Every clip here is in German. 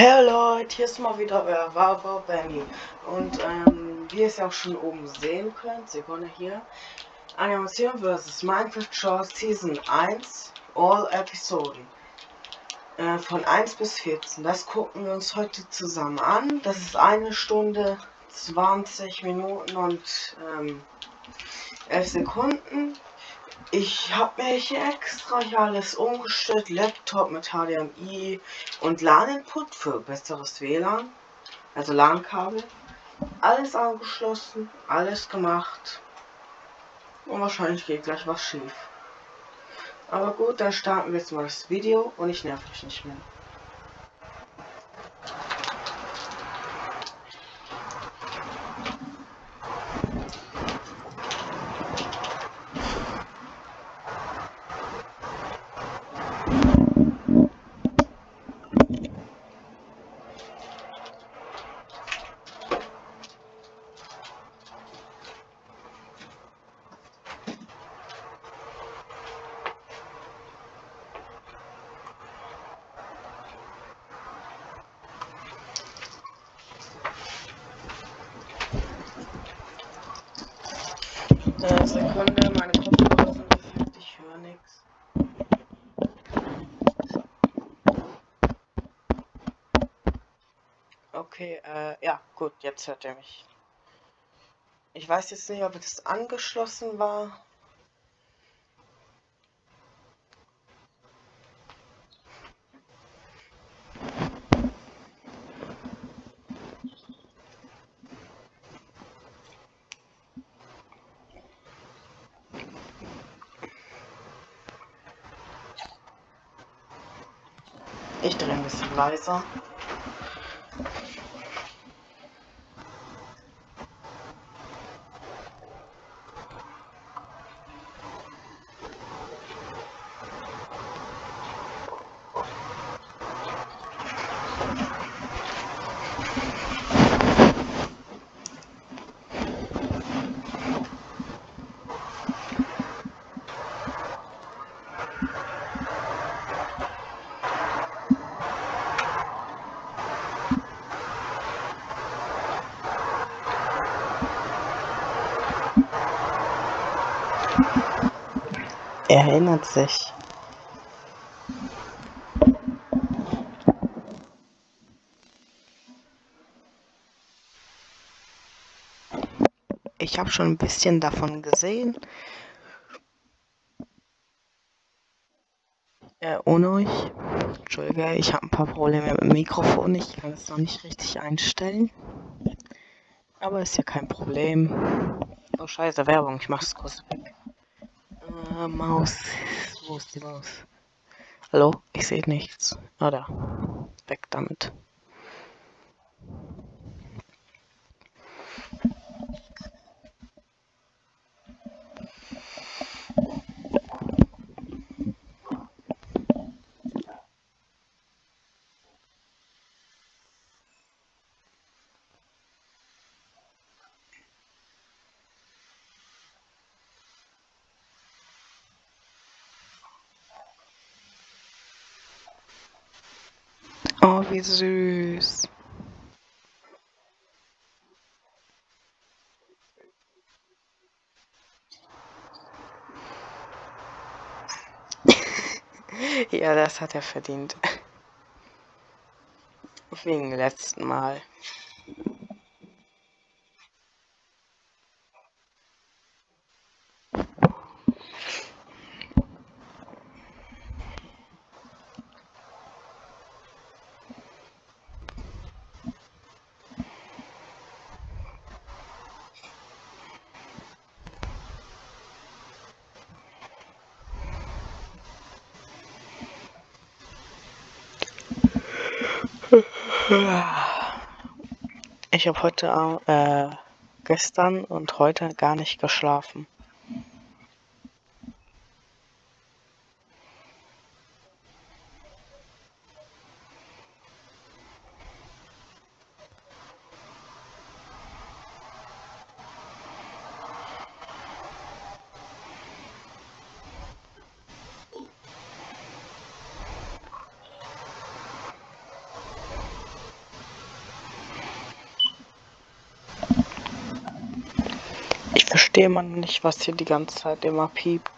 Hey Leute, hier ist mal wieder euer Wauwau Benny. Und ähm, wie ihr es ja auch schon oben sehen könnt, Sekunde hier. Animation vs. Minecraft Short Season 1, All Episoden. Äh, von 1 bis 14. Das gucken wir uns heute zusammen an. Das ist eine Stunde, 20 Minuten und ähm, 11 Sekunden. Ich habe mir hier extra hier alles umgestellt. Laptop mit HDMI und LAN-Input für besseres WLAN. Also LAN-Kabel. Alles angeschlossen, alles gemacht. Und wahrscheinlich geht gleich was schief. Aber gut, dann starten wir jetzt mal das Video und ich nerv euch nicht mehr. Äh, Sekunde, meine Kopfhörer sind defekt, ich höre nichts. Okay, äh, ja, gut, jetzt hört er mich. Ich weiß jetzt nicht, ob das angeschlossen war. Ich drehe ein bisschen leiser. Erinnert sich. Ich habe schon ein bisschen davon gesehen. Äh, ohne euch. Entschuldige, ich habe ein paar Probleme mit dem Mikrofon. Ich kann es noch nicht richtig einstellen. Aber ist ja kein Problem. Oh scheiße, Werbung. Ich mach's kurz weg. Äh, Maus. Wo ist die Maus? Hallo? Ich sehe nichts. Ah, da. Weg damit. Oh, wie süß. ja, das hat er verdient. Wegen letzten Mal. Ich habe heute, äh, gestern und heute gar nicht geschlafen. Immer noch nicht, was hier die ganze Zeit immer piept.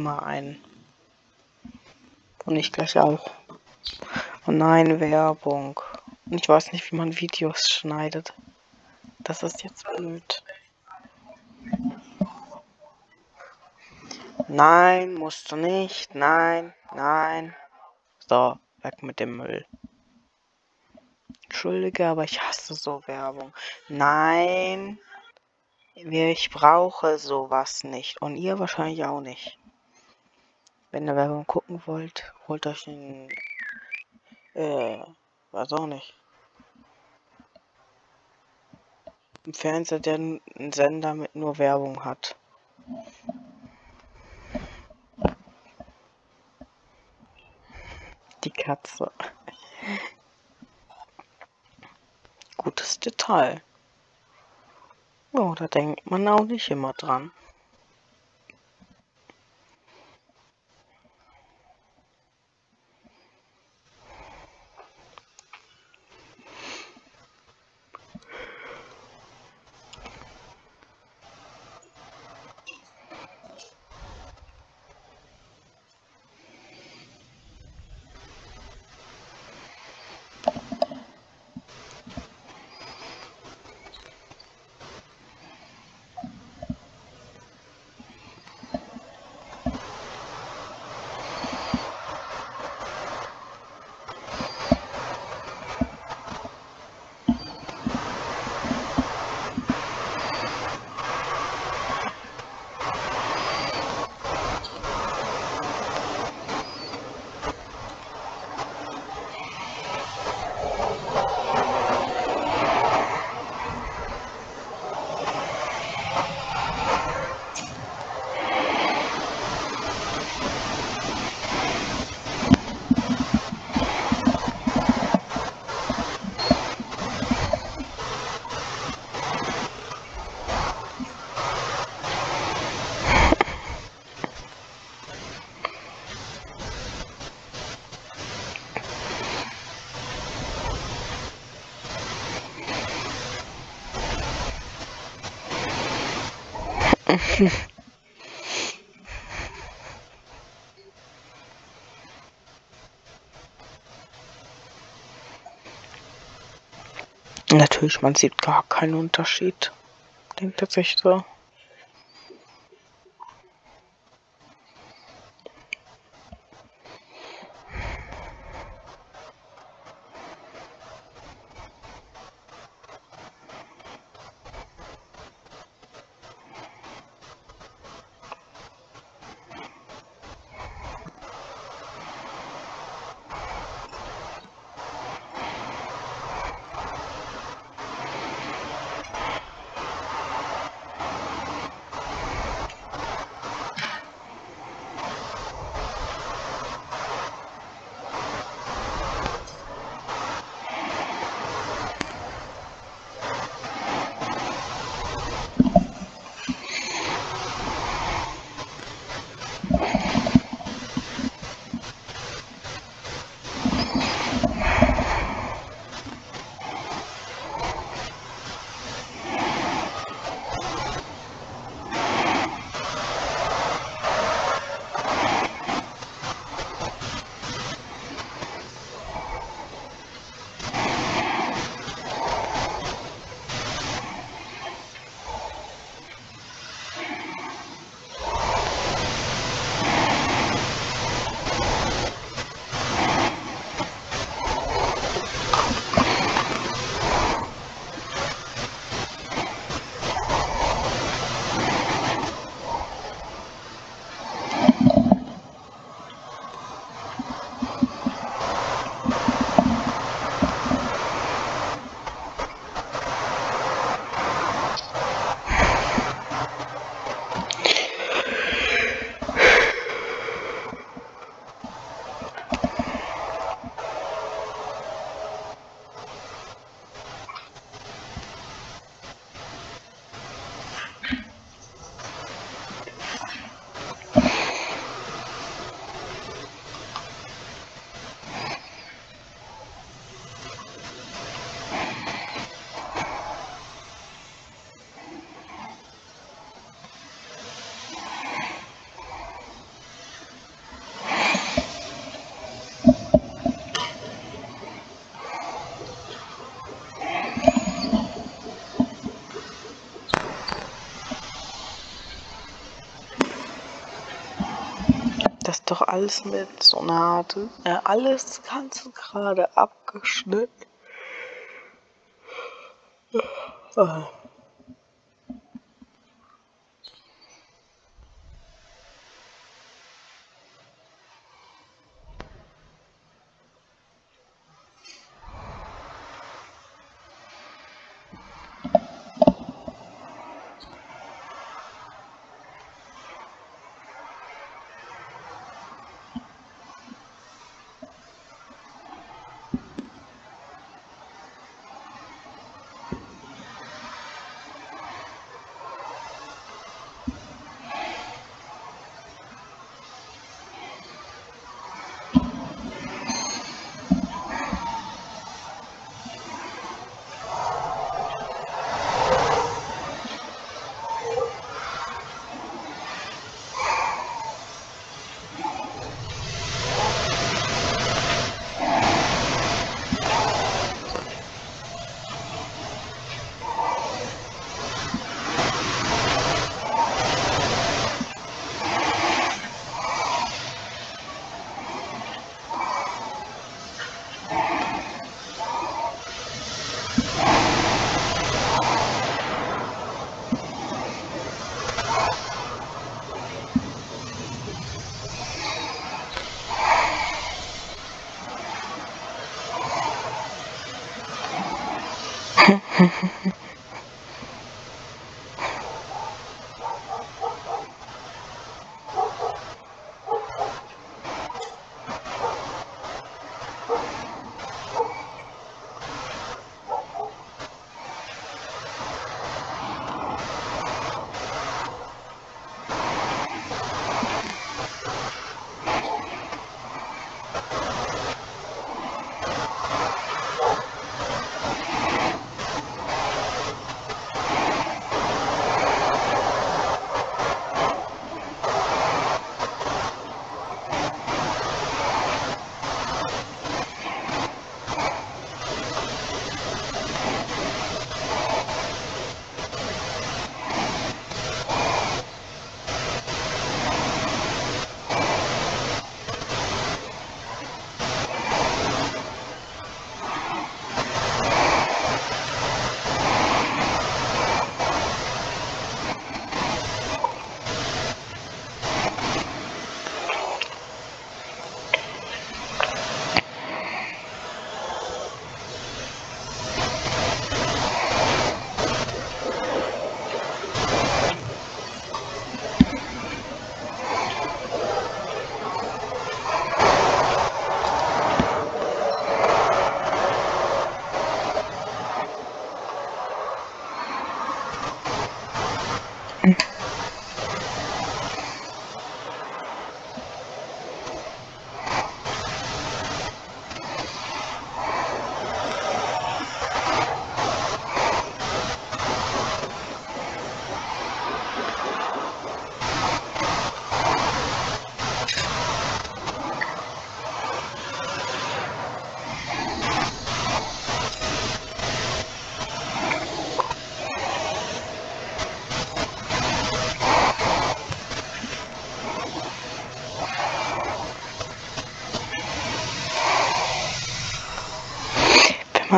Immer ein. Und ich gleich auch. Oh nein, Werbung. Und ich weiß nicht, wie man Videos schneidet. Das ist jetzt blöd. Nein, musst du nicht. Nein, nein. So, weg mit dem Müll. Entschuldige, aber ich hasse so Werbung. Nein. Ich brauche sowas nicht. Und ihr wahrscheinlich auch nicht. Wenn ihr Werbung gucken wollt, holt euch einen. Äh, weiß auch nicht. Ein Fernseher, der einen Sender mit nur Werbung hat. Die Katze. Gutes Detail. Oh, da denkt man auch nicht immer dran. Natürlich, man sieht gar keinen Unterschied. Denkt tatsächlich so. Doch alles mit so einer Art, alles ganz gerade abgeschnitten. Äh.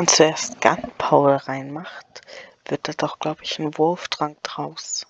Man zuerst Gunpowder reinmacht, wird da doch, glaube ich, ein Wurftrank draus.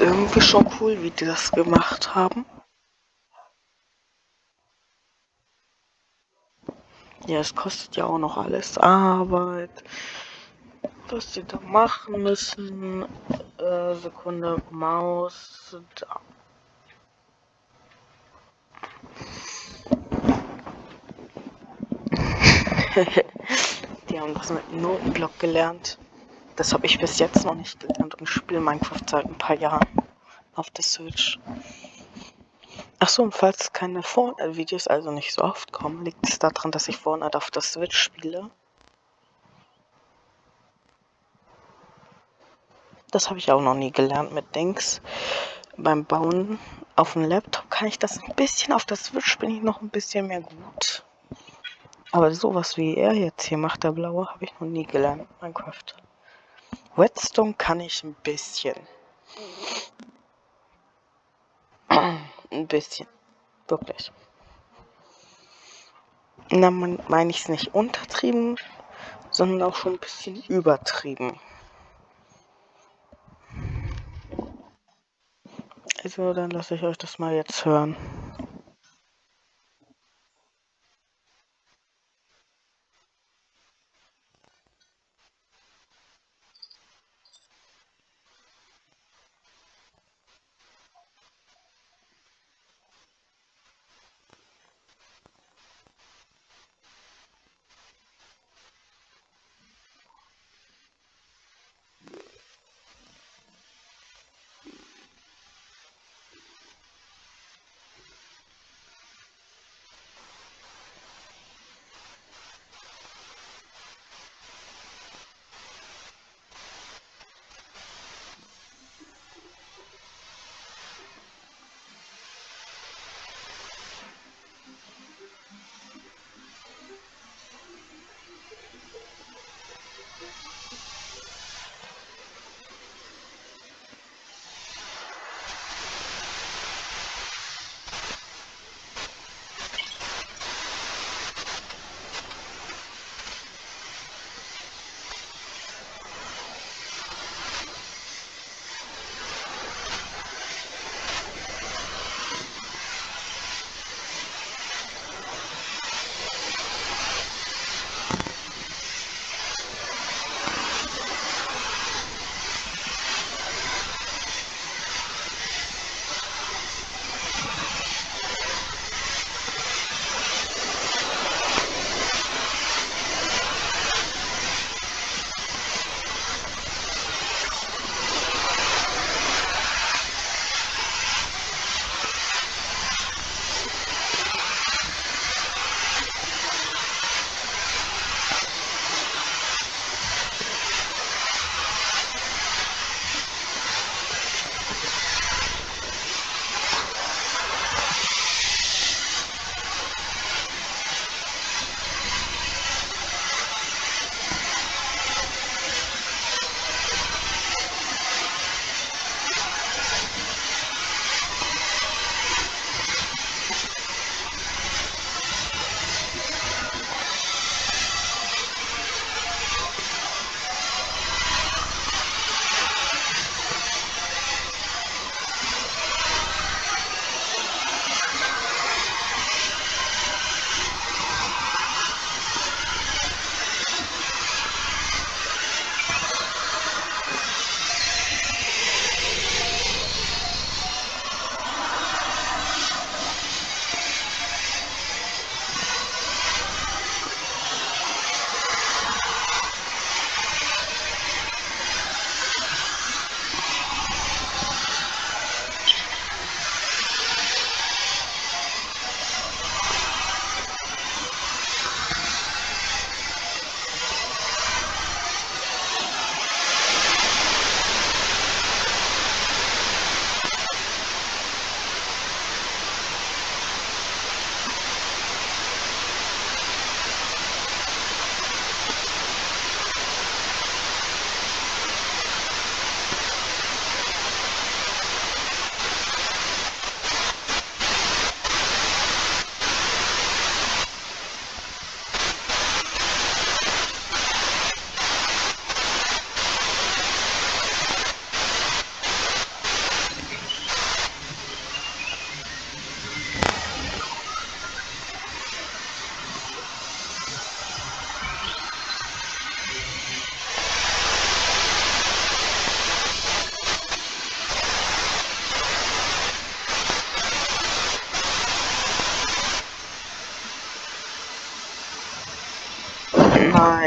Irgendwie schon cool, wie die das gemacht haben. Ja, es kostet ja auch noch alles Arbeit. Was die da machen müssen. Äh, Sekunde, Maus. Da. die haben das mit Notenblock gelernt. Das habe ich bis jetzt noch nicht gelernt und spiele Minecraft seit ein paar Jahren auf der Switch. Achso, und falls keine Fortnite-Videos also nicht so oft kommen, liegt es daran, dass ich Fortnite auf der Switch spiele. Das habe ich auch noch nie gelernt mit Dings. Beim Bauen auf dem Laptop kann ich das ein bisschen, auf der Switch bin ich noch ein bisschen mehr gut. Aber sowas wie er jetzt hier macht, der Blaue, habe ich noch nie gelernt Minecraft. Redstone kann ich ein bisschen. ein bisschen. Wirklich. Na, meine ich es nicht untertrieben, sondern auch schon ein bisschen übertrieben. Also, dann lasse ich euch das mal jetzt hören.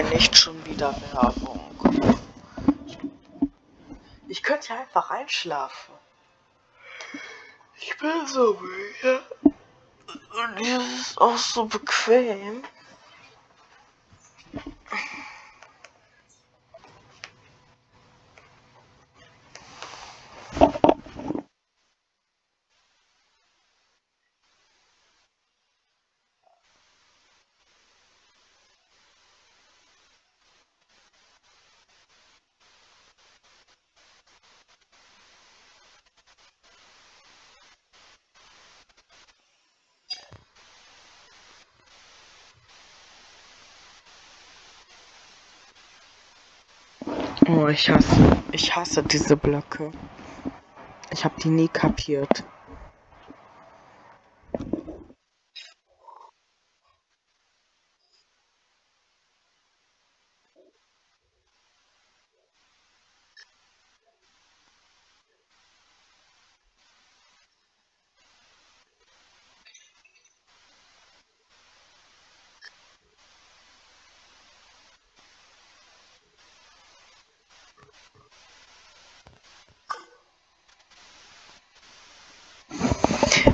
Nein, nicht schon wieder Werbung. Ich könnte ja einfach einschlafen. Ich bin so müde. Und hier ist auch so bequem. Oh, ich hasse, ich hasse diese Blöcke. Ich habe die nie kapiert.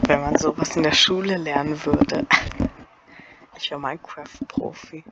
Wenn man sowas in der Schule lernen würde. Ich wäre Minecraft-Profi.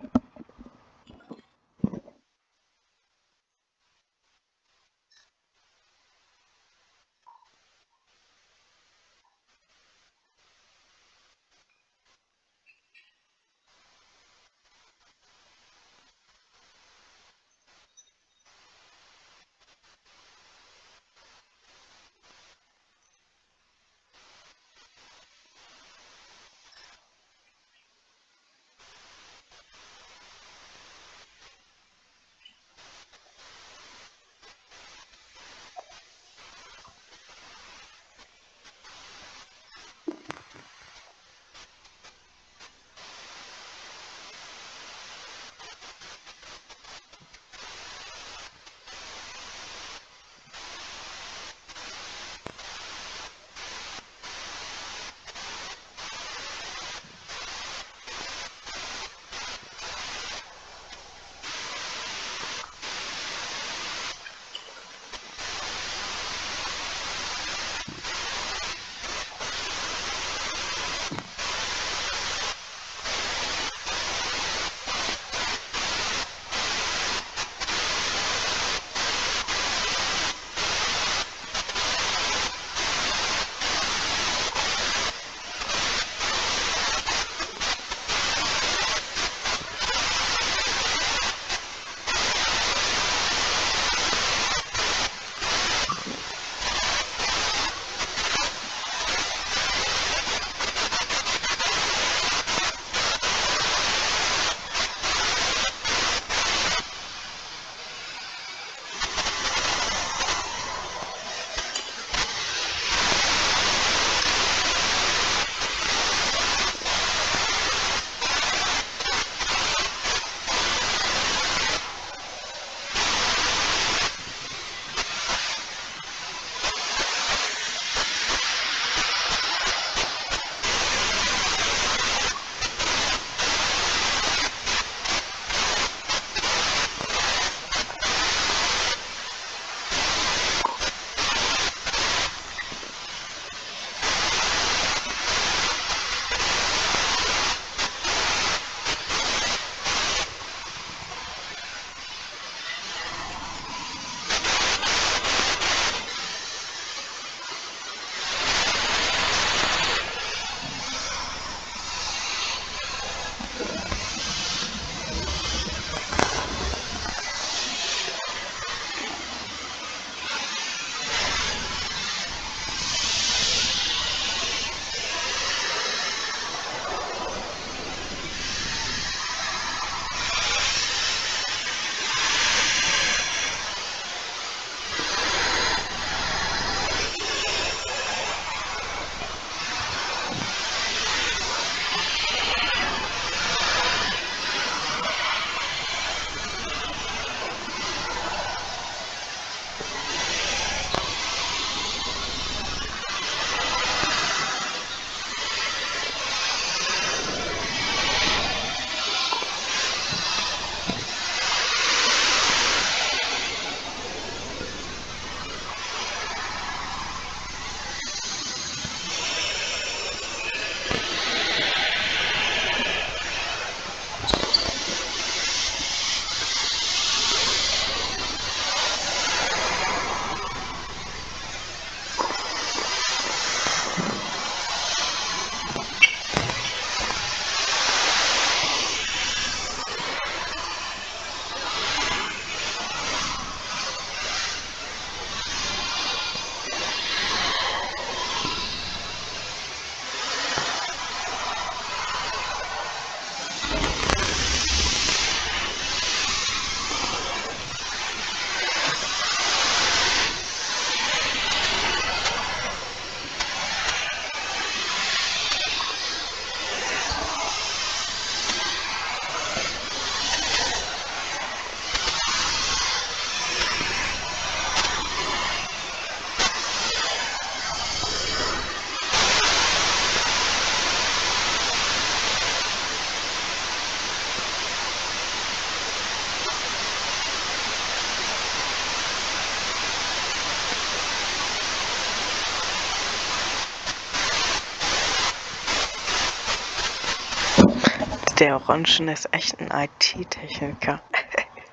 Orangen ist echt ein IT-Techniker.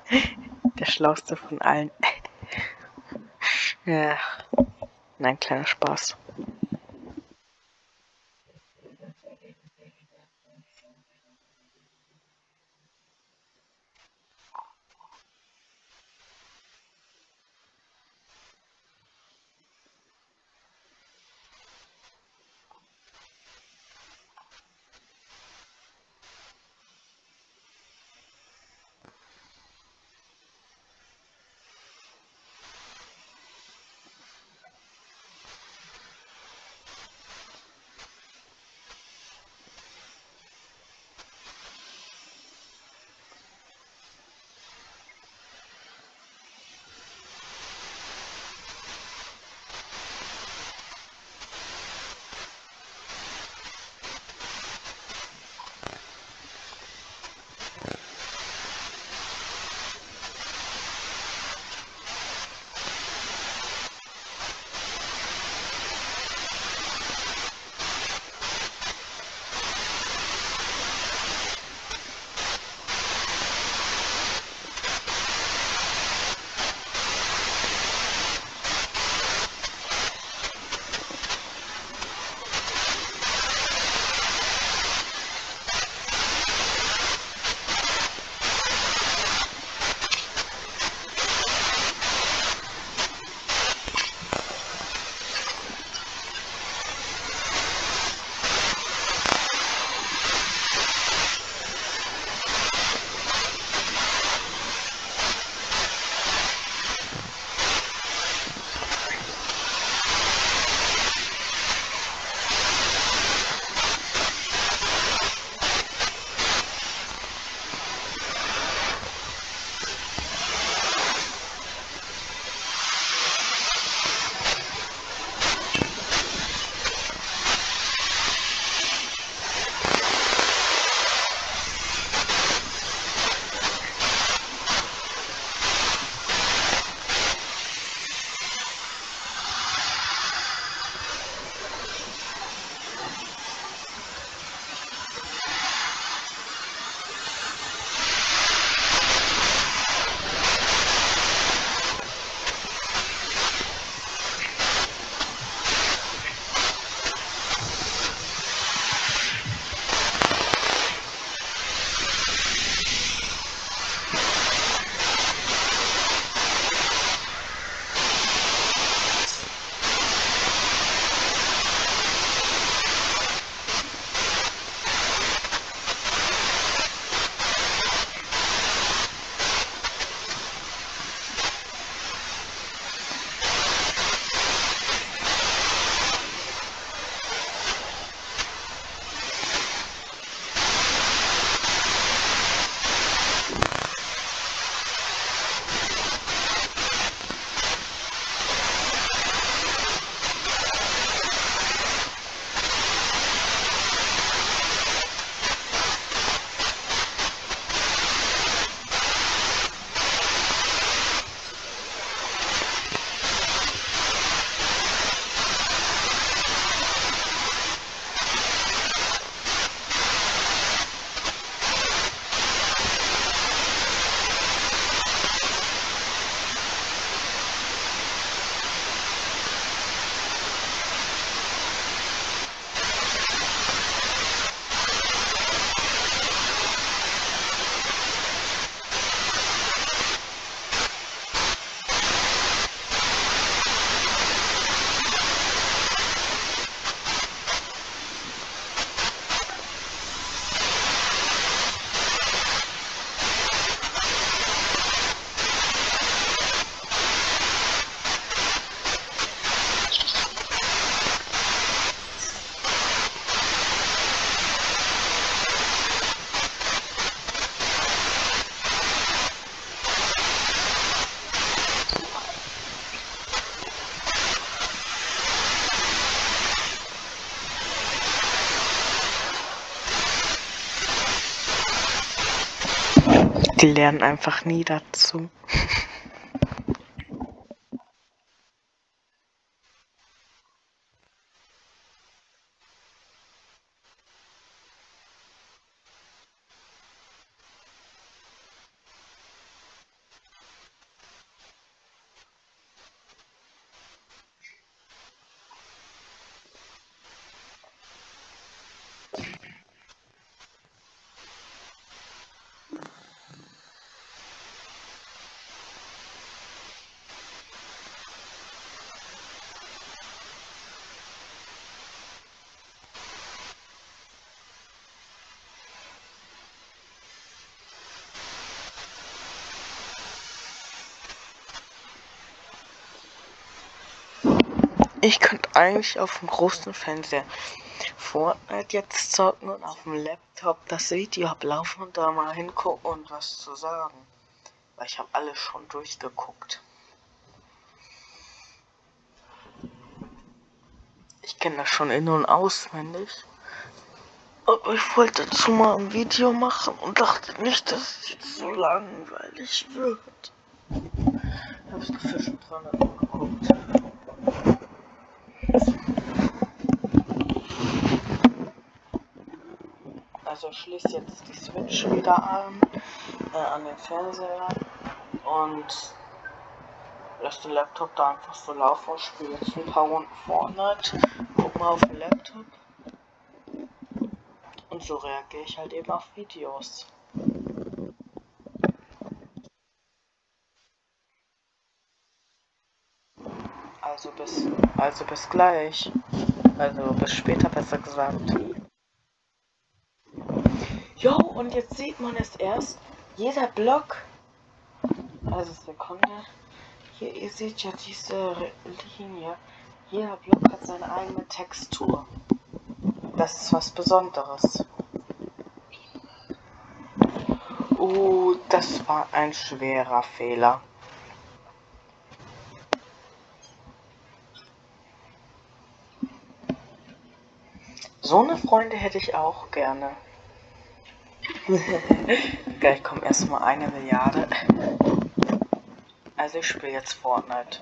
Der schlauste von allen. ja. Nein, kleiner Spaß. Lernen einfach nie dazu. Ich könnte eigentlich auf dem großen Fernseher Fortnite jetzt zocken und auf dem Laptop das Video ablaufen und da mal hingucken und was zu sagen. Weil ich habe alles schon durchgeguckt. Ich kenne das schon in- und auswendig. Aber ich wollte dazu mal ein Video machen und dachte nicht, dass es jetzt so langweilig wird. Ich habe es für schon 300 Mal geguckt. Also ich schließe jetzt die Switch wieder an, äh, an den Fernseher und lasse den Laptop da einfach so laufen und spiele jetzt ein paar Runden Fortnite. Guck mal auf den Laptop. Und so reagiere ich halt eben auf Videos. Also bis, also bis gleich. Also bis später besser gesagt. Jo, und jetzt sieht man es erst. Jeder Block. Also Sekunde. Hier, ihr seht ja diese Linie. Jeder Block hat seine eigene Textur. Das ist was Besonderes. Oh, das war ein schwerer Fehler. So eine Freunde hätte ich auch gerne. Gleich kommt erstmal eine Milliarde. Also ich spiele jetzt Fortnite.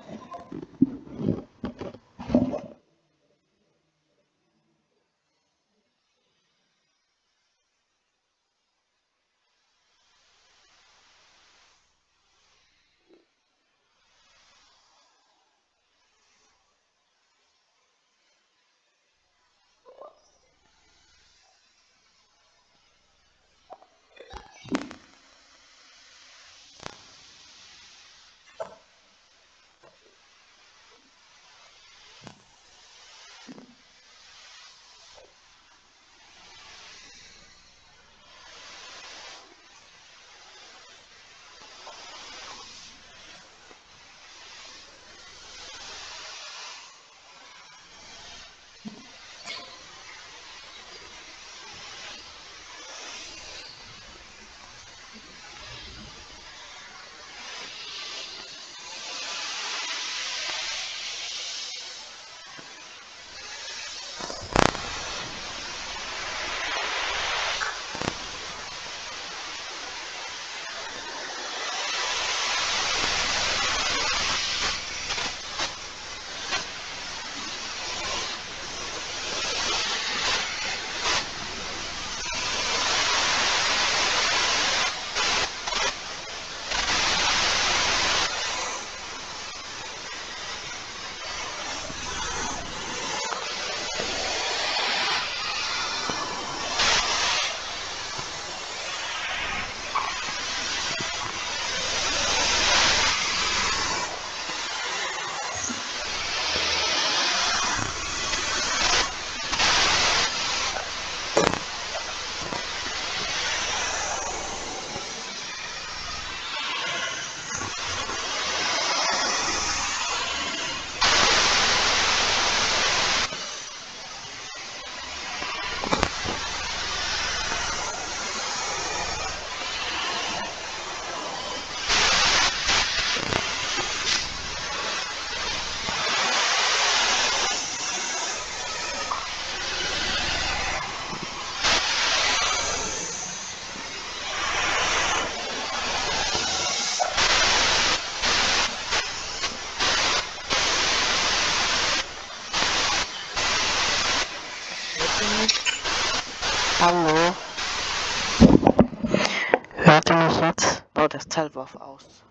Warf aus.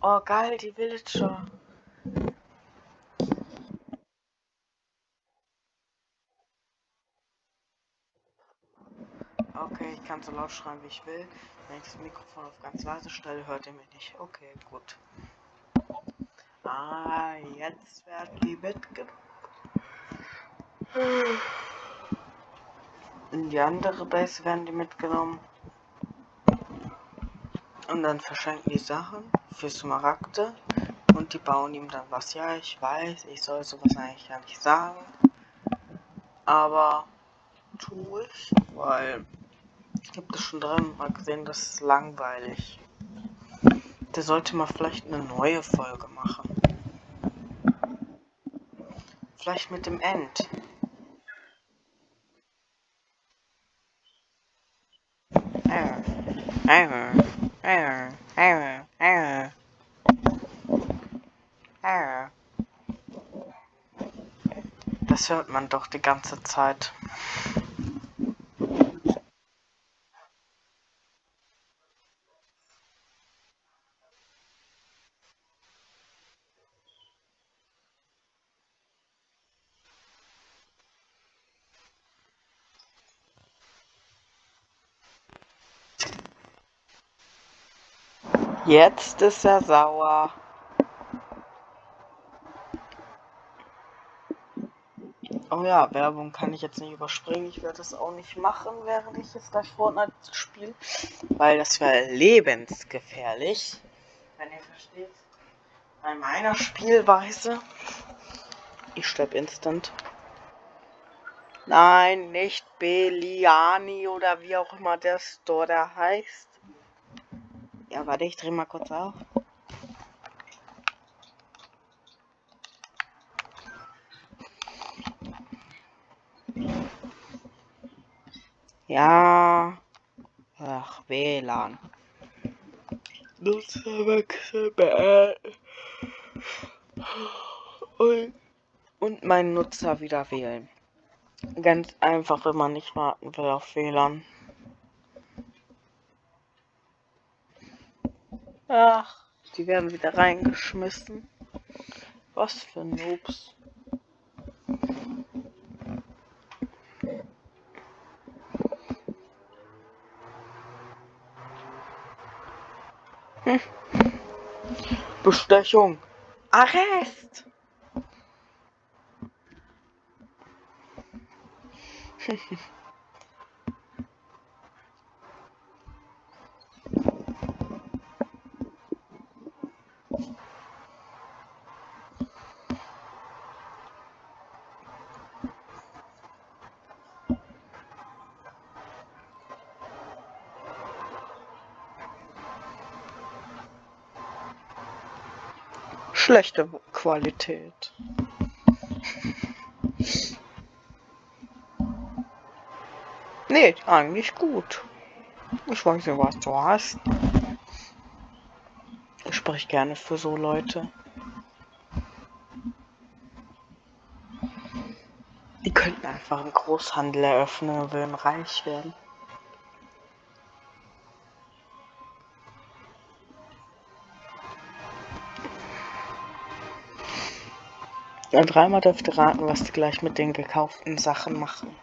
Oh, geil, die Villager. Okay, ich kann so laut schreien, wie ich will. Wenn ich das Mikrofon auf ganz leise stelle, hört ihr mich nicht. Okay, gut. Ah, jetzt werden die mitgenommen. In die andere Base werden die mitgenommen. Und dann verschenken die Sachen für Smaragde. Und die bauen ihm dann was. Ja, ich weiß, ich soll sowas eigentlich gar nicht sagen. Aber tue ich, weil ich habe das schon drin mal gesehen, das ist langweilig. Der sollte mal vielleicht eine neue Folge machen. Vielleicht mit dem End. Das hört man doch die ganze Zeit. Jetzt ist er sauer. Oh ja, Werbung kann ich jetzt nicht überspringen. Ich werde das auch nicht machen, während ich jetzt gleich Fortnite spiele. Weil das wäre lebensgefährlich. Wenn ihr versteht. Bei meiner Spielweise. Ich sterbe instant. Nein, nicht Beliani oder wie auch immer der Store da heißt. Ja, warte, ich drehe mal kurz auf. Ja. Ach, WLAN. Nutzerwechsel beenden. Und, und meinen Nutzer wieder wählen. Ganz einfach, wenn man nicht warten will auf WLAN. Ach, die werden wieder reingeschmissen. Was für Noobs. Hm. Bestechung. Arrest. schlechte Qualität. Nee, eigentlich gut. Ich weiß nicht, was du hast. Ich spreche gerne für so Leute. Die könnten einfach einen Großhandel eröffnen und würden reich werden. Und dreimal dürft ihr raten, was die gleich mit den gekauften Sachen machen.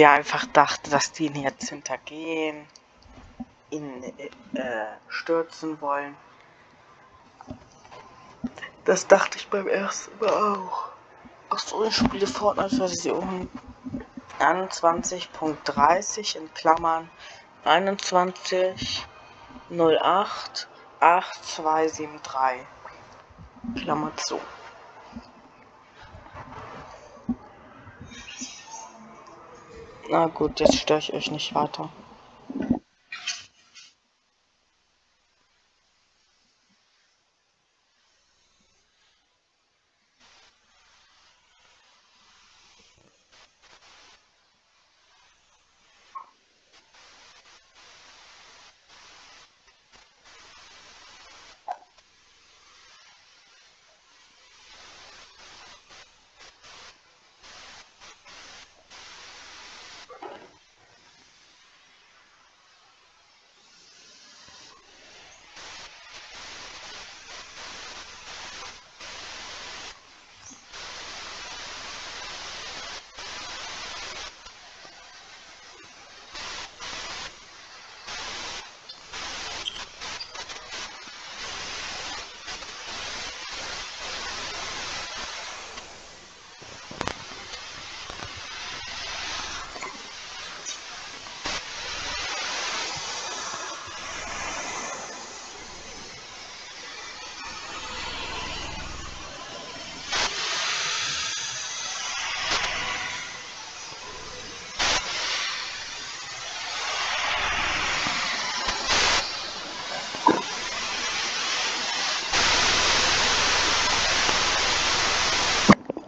Wie er einfach dachte, dass die ihn jetzt hintergehen, ihn äh, stürzen wollen. Das dachte ich beim ersten Mal auch. Achso, ich spiele Fortnite-Version 21.30 in Klammern 21.08 8273. Klammer zu. Na gut, jetzt störe ich euch nicht weiter.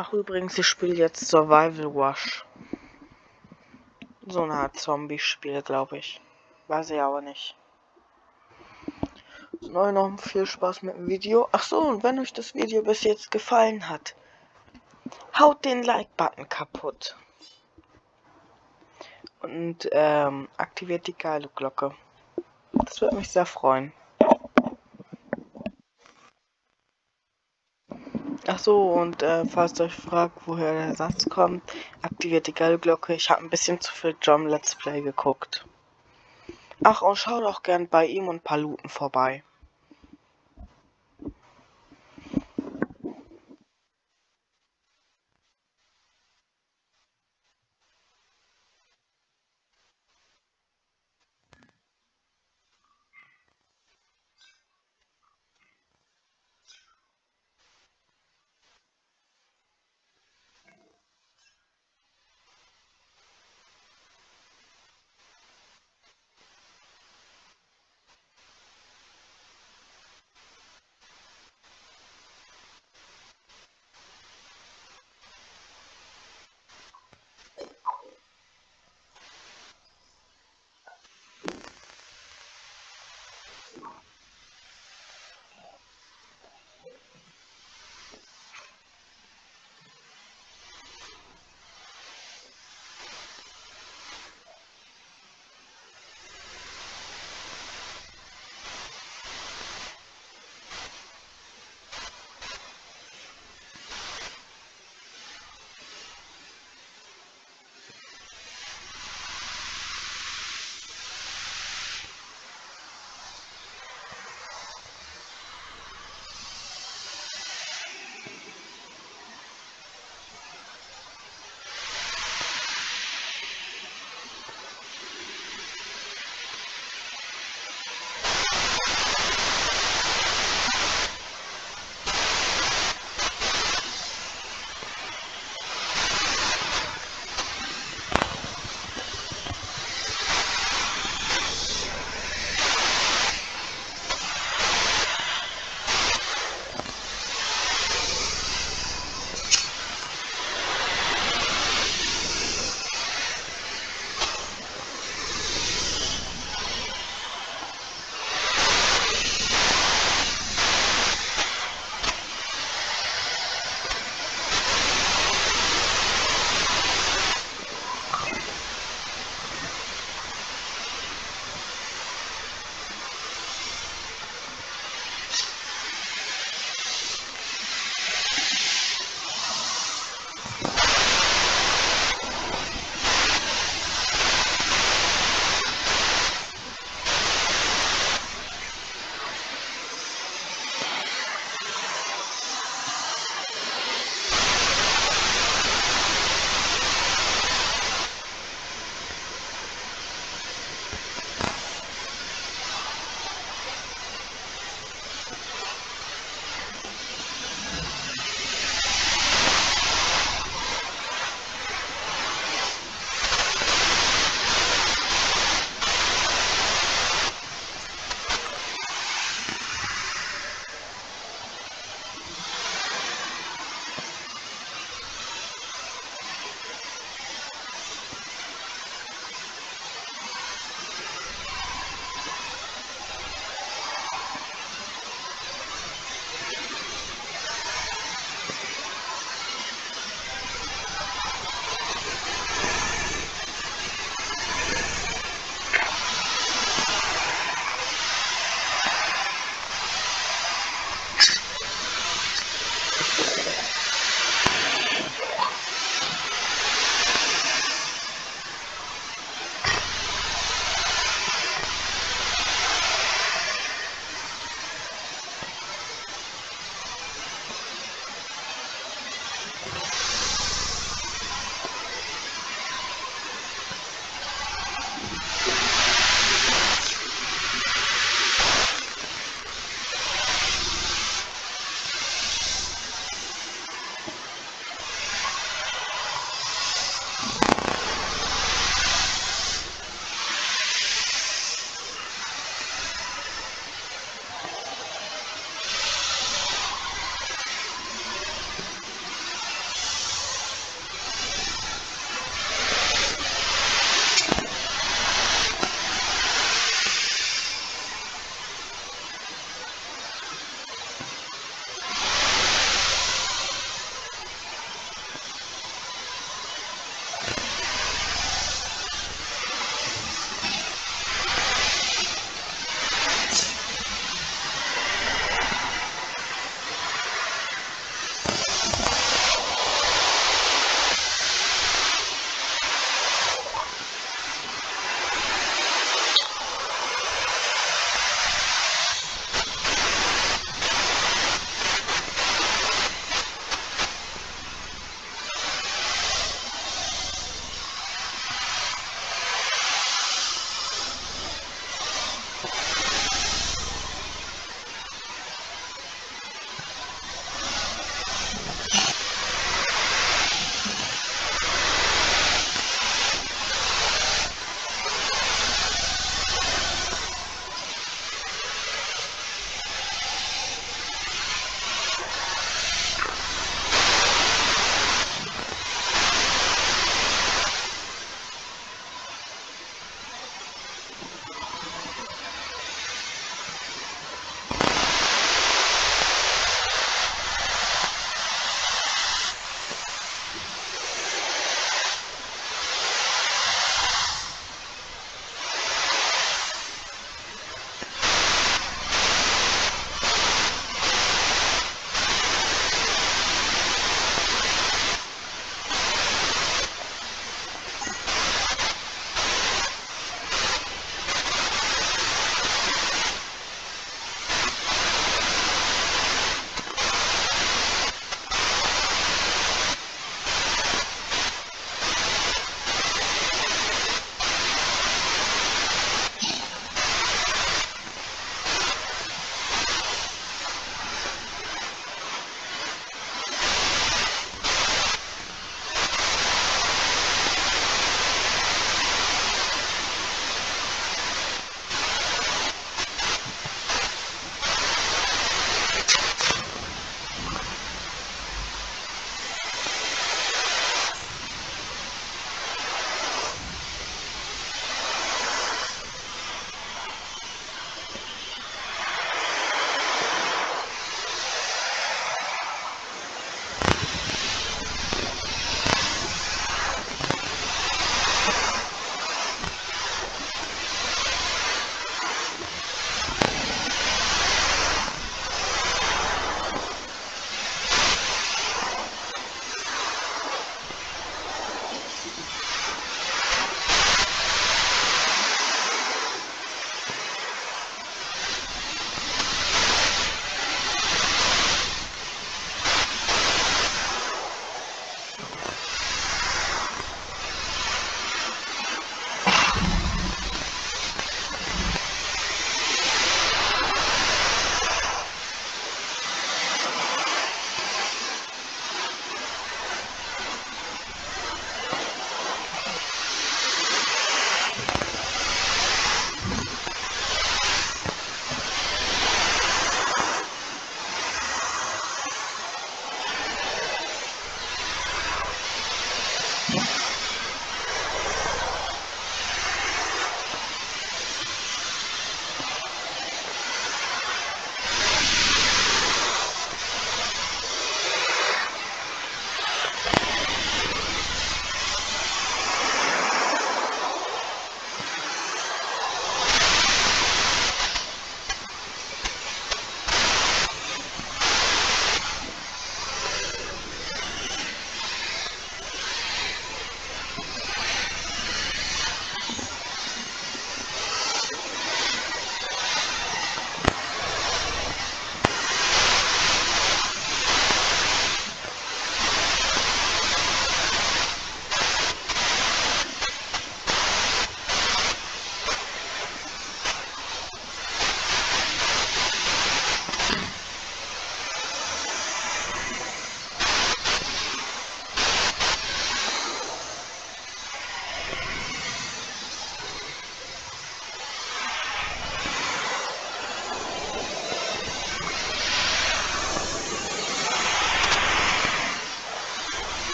Ach übrigens, ich spiele jetzt Survival Wash. So eine Art Zombie-Spiel, glaube ich. Weiß ich aber nicht. So, noch viel Spaß mit dem Video. Ach so, und wenn euch das Video bis jetzt gefallen hat, haut den Like-Button kaputt. Und ähm, aktiviert die geile Glocke. Das würde mich sehr freuen. Ach so, und äh, falls ihr euch fragt, woher der Satz kommt, aktiviert die Glocke. Ich habe ein bisschen zu viel John Let's Play geguckt. Ach, und schaut auch gern bei ihm und Paluten vorbei.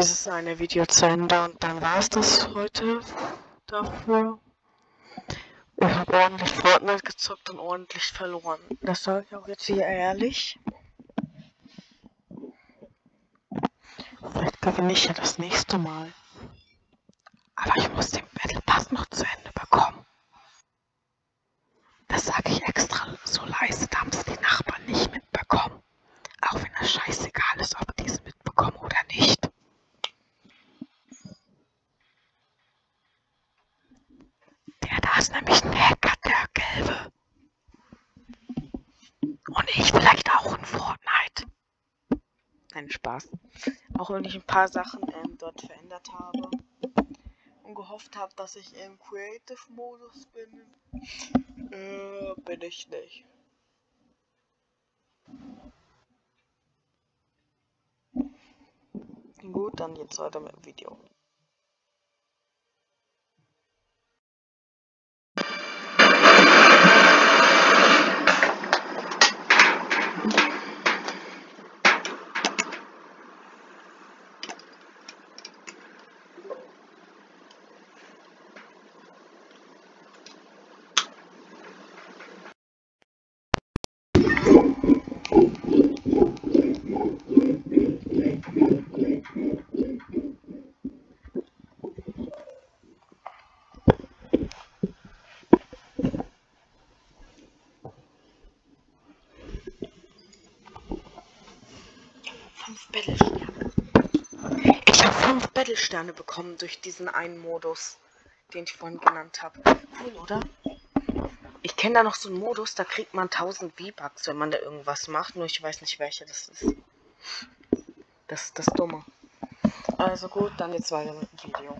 Dieses eine Video zu Ende und dann war es das heute dafür. Ich habe ordentlich Fortnite gezockt und ordentlich verloren. Das sage ich auch jetzt hier ehrlich. Vielleicht gewinne ich ja das nächste Mal. Aber ich muss den Battle Pass noch zu Ende bekommen. Das sage ich extra so leise, da haben es die Nachbarn nicht mitbekommen. Auch wenn das scheißegal ist, ob die es mitbekommen oder nicht. Der da ist nämlich ein Hacker, der Gelbe. Und ich vielleicht auch in Fortnite. Nein, Spaß. Auch wenn ich ein paar Sachen ähm, dort verändert habe und gehofft habe, dass ich im Creative-Modus bin, äh, bin ich nicht. Gut, dann jetzt weiter mit dem Video. Battlesterne bekommen durch diesen einen Modus, den ich vorhin genannt habe. Cool, oder? Ich kenne da noch so einen Modus, da kriegt man 1000 V-Bucks, wenn man da irgendwas macht, nur ich weiß nicht, welcher das ist. Das ist das Dumme. Also gut, dann jetzt weiter mit dem Video.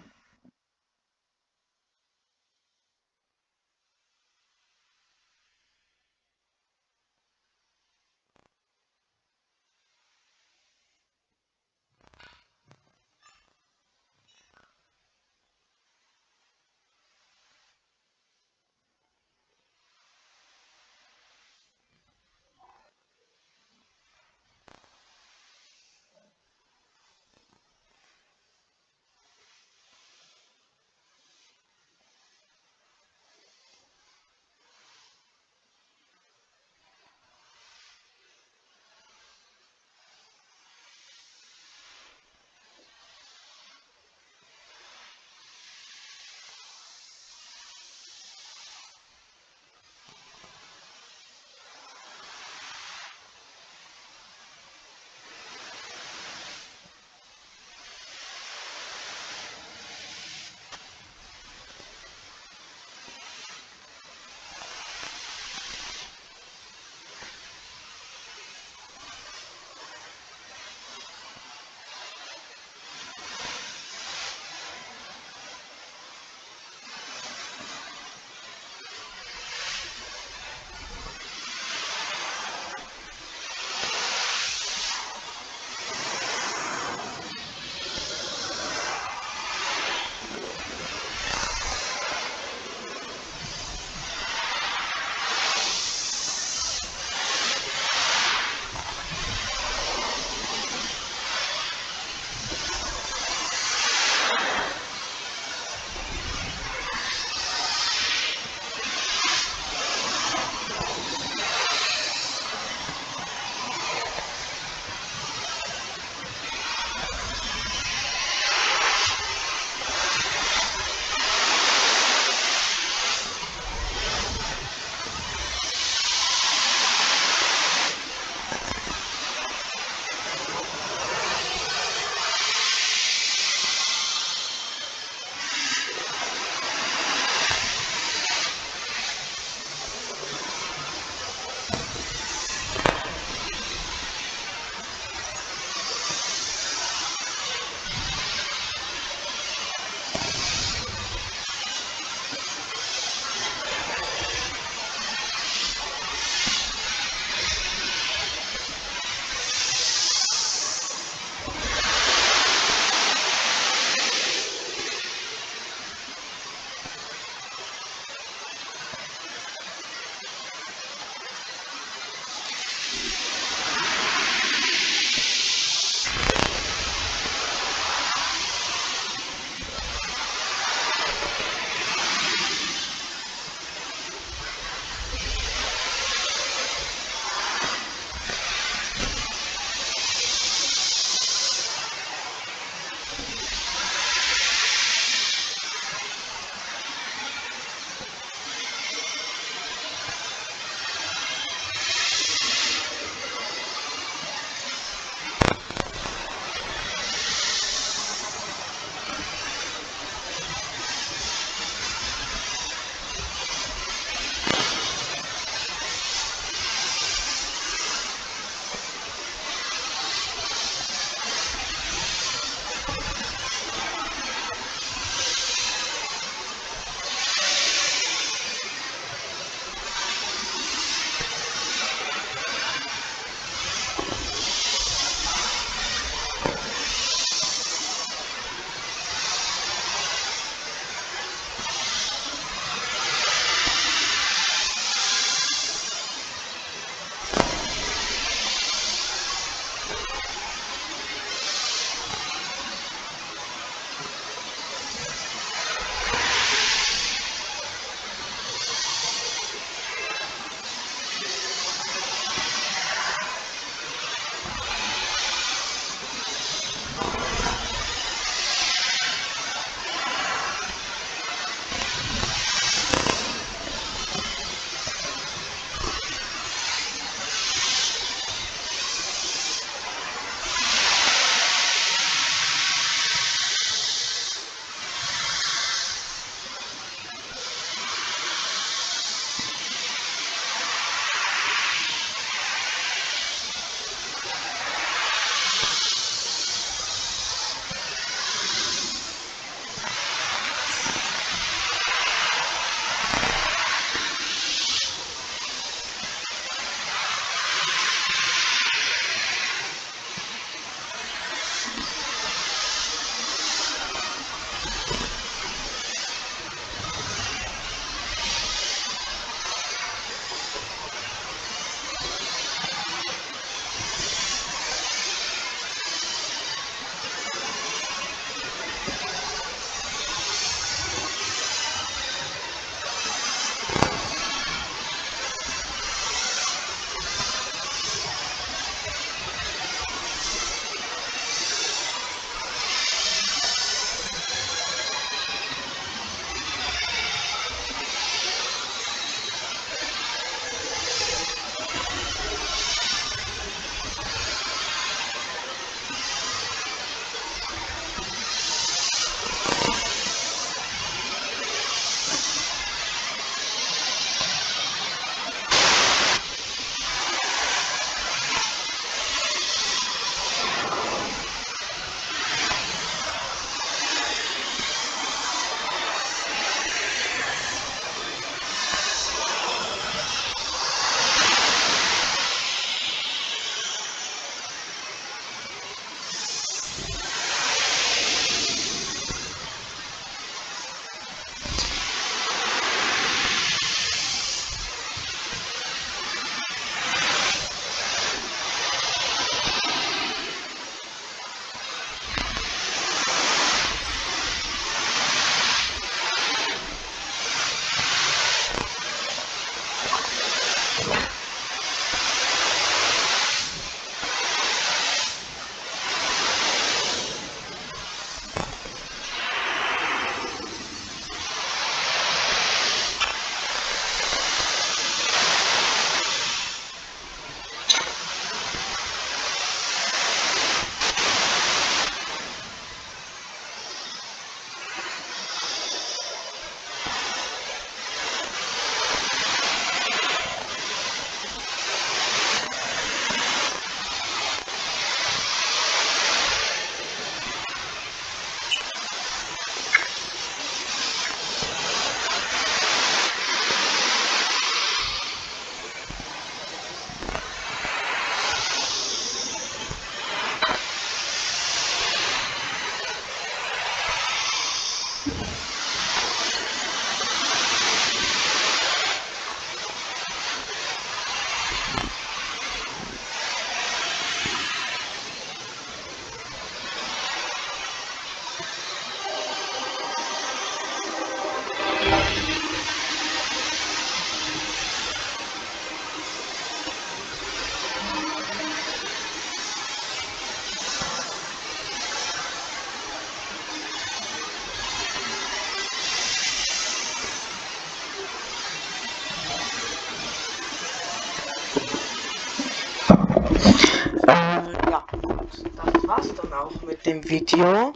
Dem Video.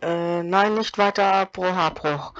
Äh, nein, nicht weiter Pro Pro. Lasst